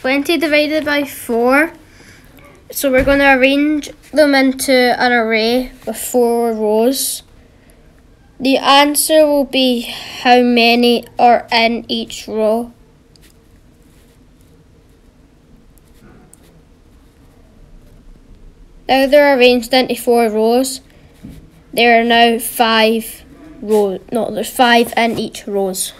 20 divided by 4. So we're going to arrange them into an array with four rows. The answer will be how many are in each row. Now they're arranged into four rows. There are now five rows. No, there's five in each rows.